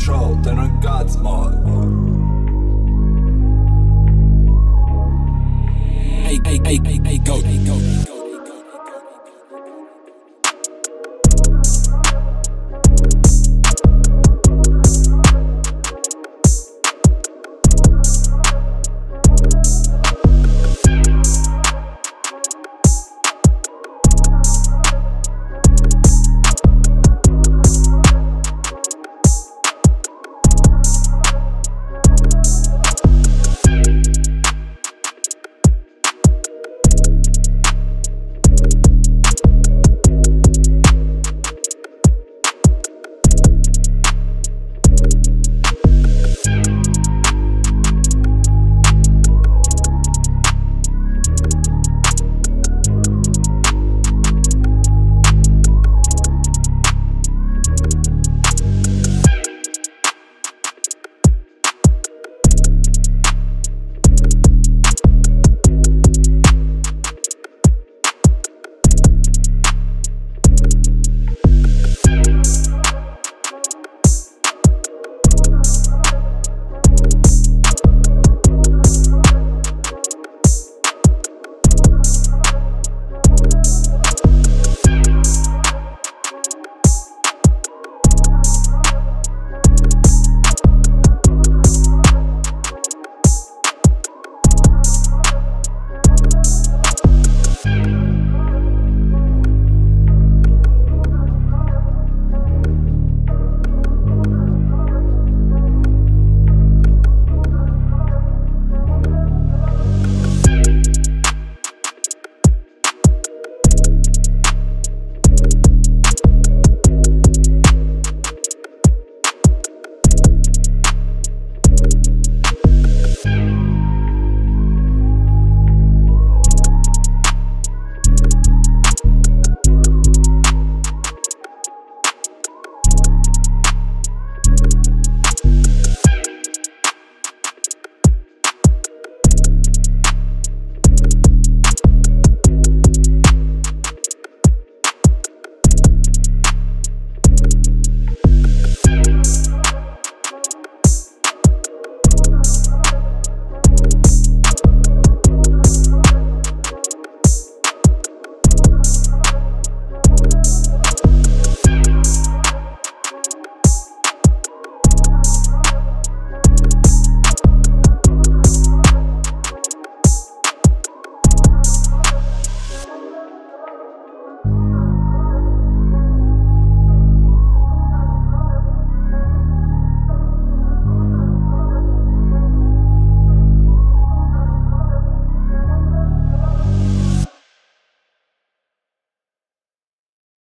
control, than on God's mode. Hey, hey, hey, hey, hey, go, hey, go, hey, go.